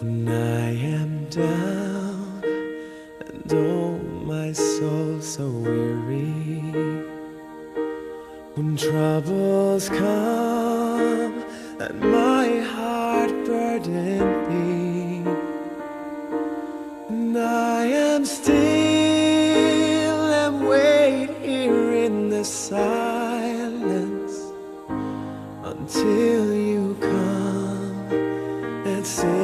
When I am down and oh my soul so weary. When troubles come and my heart burden be. And I am still and wait here in the silence Until you come and say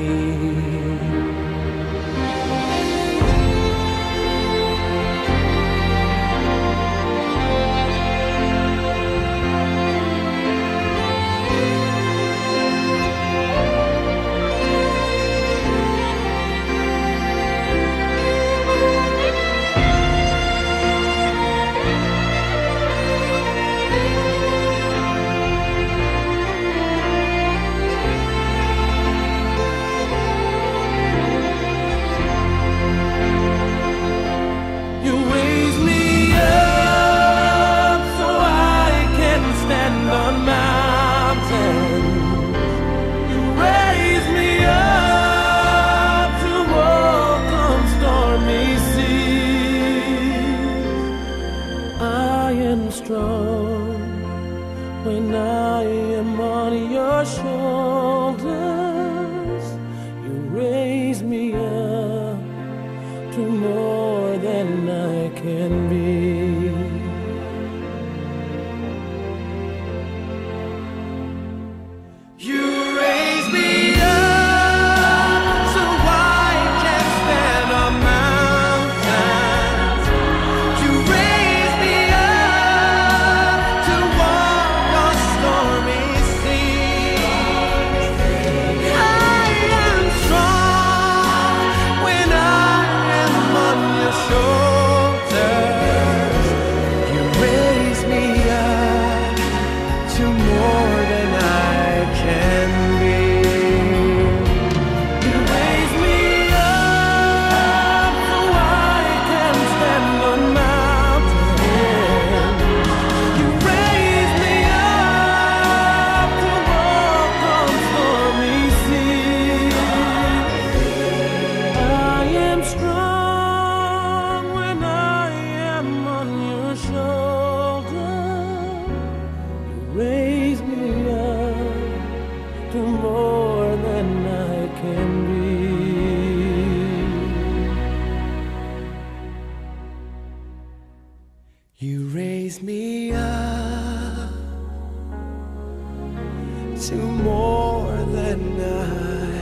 Am strong when I am on your shoulders. raise me up to more than I.